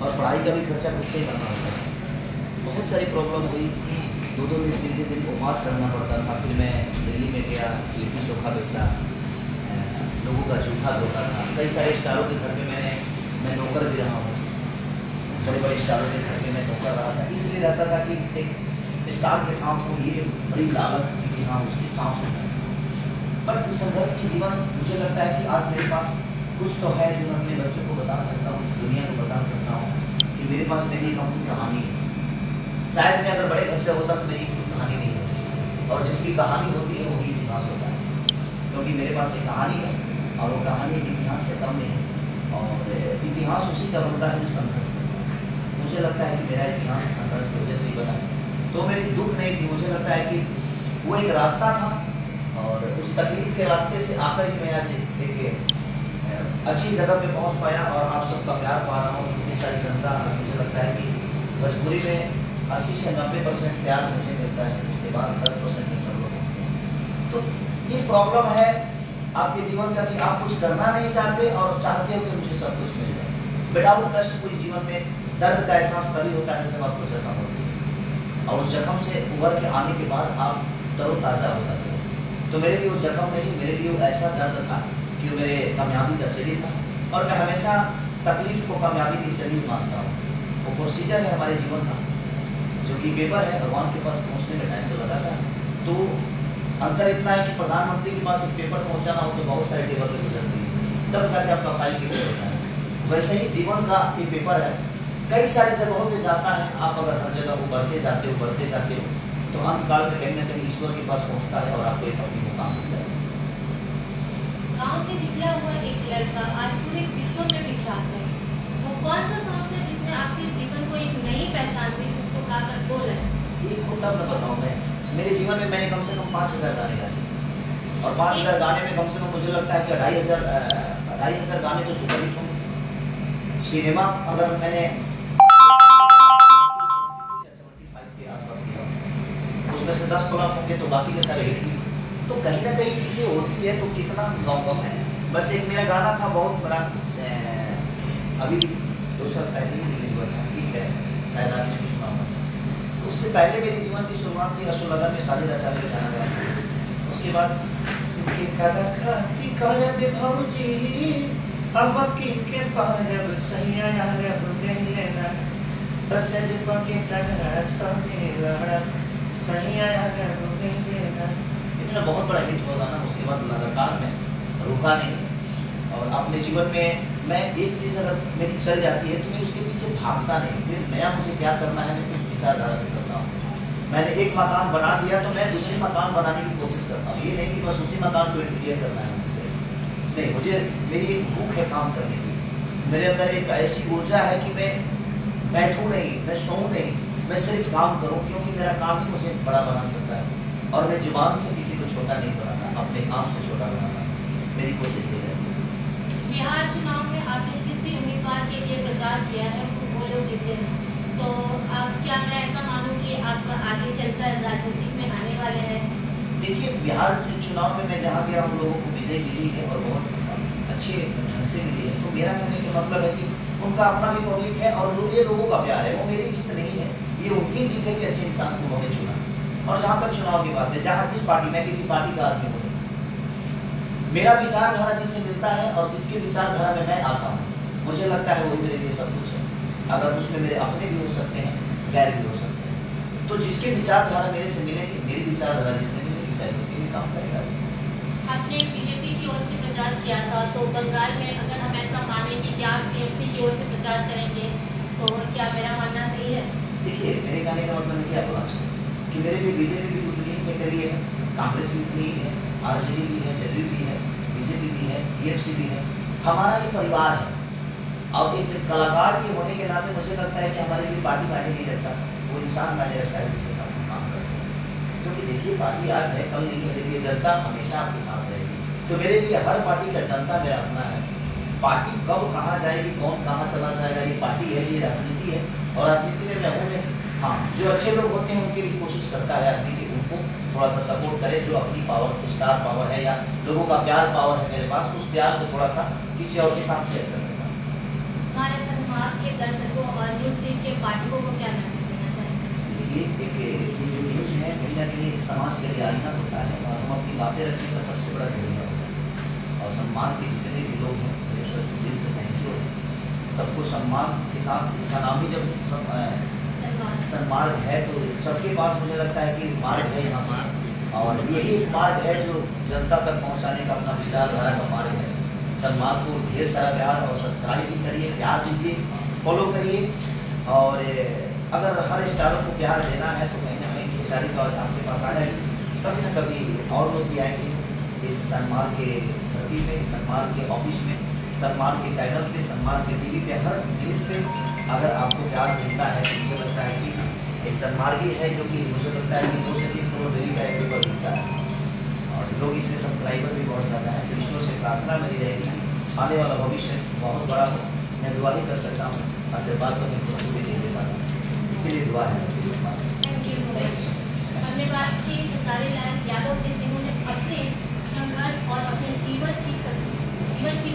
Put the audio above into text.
और पढ़ाई का भी खर्चा खुद से ही करना होता था बहुत सारी प्रॉब्लम हुई। दो दो दिन तीन तीन दिन उपवास करना पड़ता था। फिर मैं दिल्ली में गया लिट्टी चोखा बेचा लोगों का जूठा धोता था। कई सारे स्टारों के घर में मैंने मैं नौकर भी रहा हूँ। बड़े बड़े स्टारों के घर में मैं नौकर रहा था। इसलिए रहता था कि एक स्टार के साथ को ये बड़ी लागत थी कि हाँ उसके साथ होता है। पर संघर्ष की जीवन, मुझे लगता है कि आज मेरे पास कुछ तो है जो मैं अपने बच्चों को बता सकता हूँ, इस दुनिया को बता सकता हूँ कि मेरे पास मेरी एक कहानी है। शायद मैं अगर बड़े घर से होता तो मेरी कोई कहानी नहीं होती। और जिसकी कहानी होती है, वही इतिहास होता है। क्योंकि मेरे पास एक कहानी है और वो कहानी एक इतिहास से कम नहीं है। और इतिहास उसी का बनता है जो संघर्ष करता है। मुझे लगता है कि मेरा इतिहास संघर्ष की वजह से ही बना है। तो मेरी दुख नहीं थी, मुझे लगता है कि वो एक रास्ता था और उस तकलीफ़ के रास्ते से आकर ही मैं आज एक अच्छी जगह पे पहुँच पाया और आप सबका प्यार पा रहा हूँ। इतनी सारी जनता, मुझे लगता है कि भोजपुरी में 80 से 90 परसेंट प्यार मुझे मिलता है, उसके बाद 10 परसेंट में सब लोग। तो ये प्रॉब्लम है आपके जीवन का कि आप कुछ करना नहीं चाहते और चाहते हो कि मुझे सब कुछ मिल जाए। विदाउट कष्ट पूरी जीवन में दर्द का एहसास तभी होता है जब आपको जख्म होती है। और उस जख्म से उभर के आने के बाद आप तरोताज़ा हो जाते हो। तो मेरे लिए वो जख्म नहीं, मेरे लिए वो ऐसा दर्द था कि वो मेरे कामयाबी का सीढ़ी था और मैं हमेशा तकलीफ़ को कामयाबी की सीढ़ी मानता हूँ। वो प्रोसीजर है हमारे जीवन का, जो कि पेपर है, भगवान के पास पहुँचने में टाइम तो लगाता है। तो अंतर इतना है कि प्रधानमंत्री के पास एक पेपर पहुँचाना हो तो बहुत सारे टेबल पर गुजरती है तब जाके आपका फ़ाइल क्लियर होता है। वैसे ही जीवन का एक पेपर है। कई सारी जगहों पर जाता है। आप अगर हर जगह वो बढ़ते जाते हो, बढ़ते जाते हो तो अंत काल में कहीं ना कहीं ईश्वर के पास पहुँचता है और आपको एक अपनी मुकाम मिलता है। गाँव से निकला हुआ एक लड़का आज पूरे विश्व में विख्यात है। वो कौन सा सॉन्ग है जिसमें आपके जीवन को एक नई पहचान दी? उसको गाकर बोल है। एक होता मैं बताऊँ मैं मेरे जीवन में मैंने कम से कम पाँच हज़ार गाने गाए। और पाँच हज़ार गाने में कम से कम मुझे लगता है कि अढ़ाई हज़ार अढ़ाई हज़ार गाने तो सुपर हिट होंगे। सिनेमा अगर मैंने 75 के आसपास किया उसमें से दस फ्लॉप होंगे तो बाकी के सारे हिट तो कहीं ना कहीं चीज़ें होती है तो कितना गाँव गम है। बस एक मेरा गाना था बहुत बड़ा अभी दो साल पहले ही रिलीज़ हुआ था, ठीक है शायद आपने भी सुना तो उससे पहले मेरे जीवन की शुरुआत थी अशोलगर में शादी रचा में गाना गाया उसके बाद के अब की के सैया यारब गइलेना ये मेरा बहुत बड़ा हिट हुआ गाना, उसके बाद लगातार मैं रुका नहीं। और अपने जीवन में मैं एक चीज़ अगर मेरी चल जाती है तो मैं उसके पीछे भागता नहीं। फिर नया मुझे क्या करना है, मैं उस विचारधारा पे चलता हूँ। मैंने एक मकान बना दिया तो मैं दूसरी मकान बनाने की कोशिश करता हूँ। ये नहीं कि बस उसी मकान को इंटीरियर करना है मुझे नहीं, मुझे, मेरी एक भूख है काम करने की। मेरे अंदर एक ऐसी ऊर्जा है कि मैं बैठूँ नहीं, मैं सोऊं नहीं। मैं सिर्फ़ काम करूँ, क्योंकि मेरा काम ही मुझे बड़ा बना सकता है। और मैं ज़ुबान से किसी को छोटा नहीं बनाता अपने काम से छोटा बनाता। मेरी कोशिश ये है। बिहार चुनाव में आपने जिस भी उम्मीदवार के लिए प्रचार किया है वो लोग जीते हैं। तो आप क्या मैं ऐसा मानूं कि आप आगे चलकर राजनीति में आने वाले हैं? देखिए बिहार चुनाव में मैं जहाँ गया उन लोगों को विजय मिली है और बहुत अच्छे ढंग से मिली है। तो मेरा कहने का मतलब है कि उनका अपना भी पब्लिक है और ये लोगों का प्यार है वो मेरी जीत नहीं है। ये उनकी जीत है कि अच्छे इंसान को उन्होंने चुना। और जहाँ तक चुनाव की बात है जहाँ जिस पार्टी में किसी पार्टी का आदमी हूँ। मेरा विचारधारा जिससे मिलता है और जिसके विचारधारा में मैं आता हूँ मुझे लगता है वही मेरे लिए सब कुछ है। अगर उसमें मेरे अपने भी हो सकते हैं गैर भी हो सकते हैं। तो जिसके विचारधारा मेरे से मिलेगी मेरी विचारधारा जिससे मिलेगी शायद उसके लिए काम करेगा। आपने बीजेपी की ओर से प्रचार किया था तो बंगाल में अगर हम ऐसा माने कि क्या आप टीएमसी की ओर से प्रचार करेंगे तो क्या मेरा मानना सही है? देखिए मेरे कहने का मतलब क्या बोला आपसे कि मेरे लिए बीजेपी भी उतनी ही सेक्टरी है, कांग्रेस भी उतनी ही, आरजेडी भी है, जदयू भी है, बीजेपी भी है टीएमसी भी है, हमारा ये परिवार है। और एक कलाकार के होने के नाते मुझे लगता है कि हमारे लिए पार्टी मायने नहीं रखता, वो इंसान मायने रखता है जिसके साथ हम काम करते हैं। क्योंकि देखिए, पार्टी आज है, कल नहीं है, देखिए, जनता हमेशा आपके साथ रहेगी। तो मेरे लिए हर पार्टी का जनता मेरा अपना है। पार्टी कब कहाँ जाएगी, कौन कहाँ चला जाएगा, ये पार्टी है, ये राजनीति है, और राजनीति में मैं हूँ हाँ जो अच्छे लोग होते हैं उनके लिए कोशिश करता है आदमी कि उनको थोड़ा सा सपोर्ट करे जो अपनी पावर स्टार पावर है या लोगों का प्यार पावर है मेरे पास उस प्यार को थोड़ा सा किसी और के साथ शेयर कर देता हमारे संवाद के दर्शकों ये एक ये जो न्यूज़ है कहीं ना कहीं समाज के लिए आईना होता है और हम अपनी बातें रखने का सबसे बड़ा ज़रिया होता है। और सम्मान के जितने भी लोग हैं मेरे तरफ़ से दिल से थैंक यू। सबको सम्मान के साथ इसका नाम ही जब सलमान सन्मार्ग है तो सबके पास मुझे लगता है कि मार्ग है यहाँ पर। और यही एक मार्ग है जो जनता तक पहुँचाने का अपना विचारधारा का मार्ग है। सन्मार्ग को ढेर सारा प्यार और सब्सक्राइब भी करिए, प्यार दीजिए फॉलो करिए। और अगर हर स्टारों को प्यार देना है तो कहीं ना कहीं खेसारी का आपके पास आ जाएगी। कभी ना कभी और लोग भी आएँगे इस सन्मार्ग के धरती पे सन्मार्ग के ऑफ़िस में सन्मार्ग के चैनल पे सन्मार्ग के टीवी पे, हर न्यूज़ पे। अगर आपको प्यार मिलता है तो मुझे लगता है कि एक सन्मार्गी है जो कि मुझे लगता है कि दो से तीन करोड़ डेली का एक पेपर मिलता है। और लोग इसके सब्सक्राइबर भी बहुत ज़्यादा है तो ईश्वर से प्रार्थना मिली रहेगी आने वाला भविष्य बहुत बड़ा हो। मैं दुआ ही कर सकता हूँ, आशीर्वाद को मैं खुद भी नहीं देता इसीलिए दुआ है हमने बात की सारे लाल यादव से जिन्होंने अपने संघर्ष और अपने जीवन की जीवन की